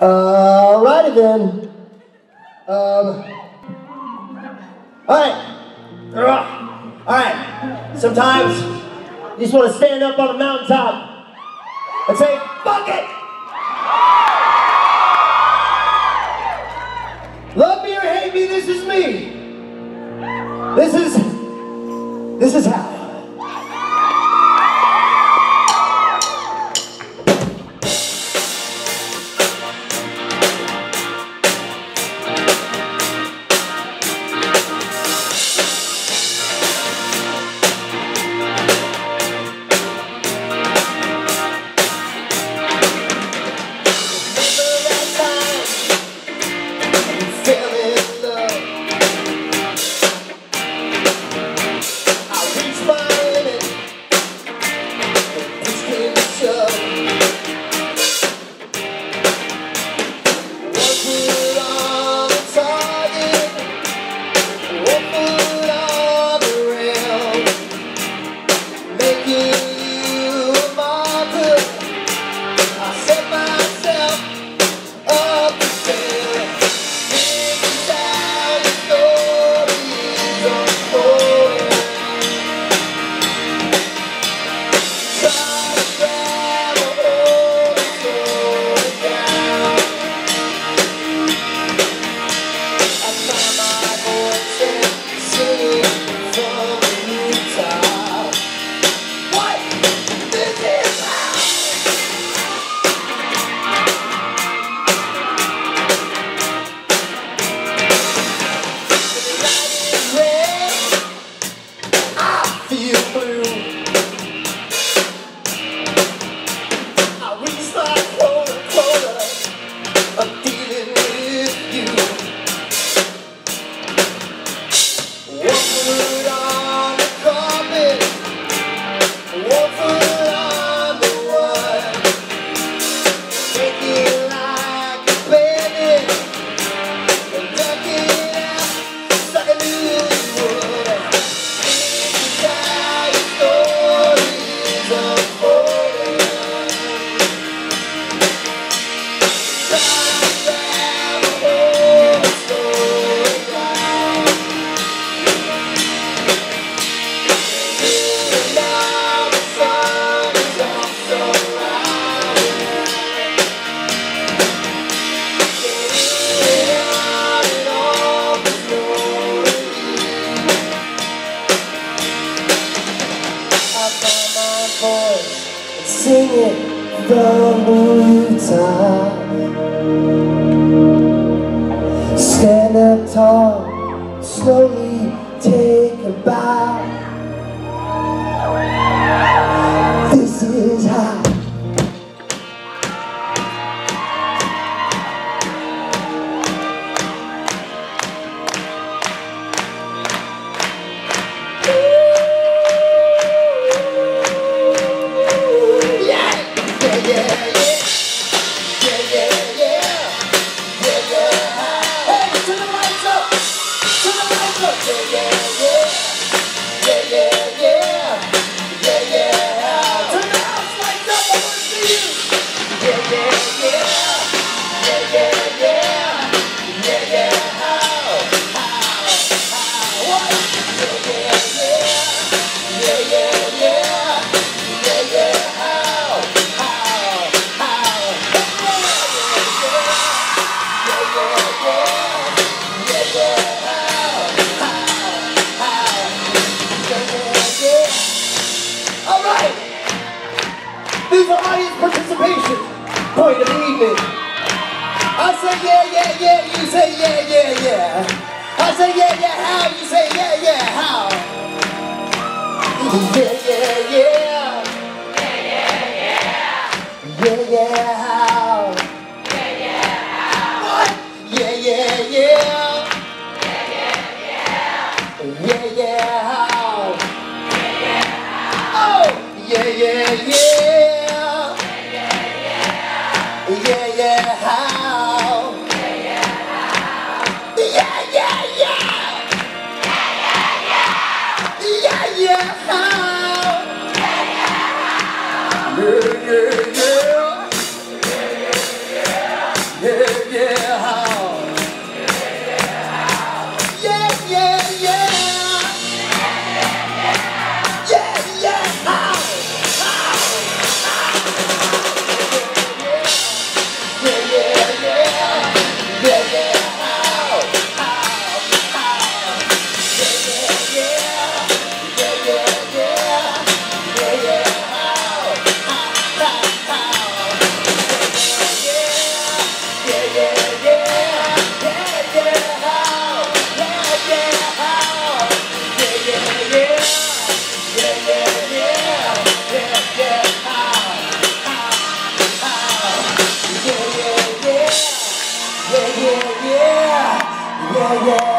Alrighty then. Um. Alright. Alright. Sometimes you just want to stand up on a mountaintop and say, fuck it! Love me or hate me, this is me. This is, this is how. Singing from the rooftop. Stand up tall, slowly take a bow. This is how. This is audience participation point of the evening. I say yeah, yeah, yeah. You say yeah, yeah, yeah. I say yeah, yeah, how? You say yeah, yeah, how? Yeah, yeah, yeah. Yeah, yeah, yeah. Yeah, yeah, how? Yeah, yeah, how? Yeah, yeah, yeah. Yeah, yeah, yeah. Yeah, yeah, how? Oh, yeah, yeah, yeah. Yeah, yeah, yeah.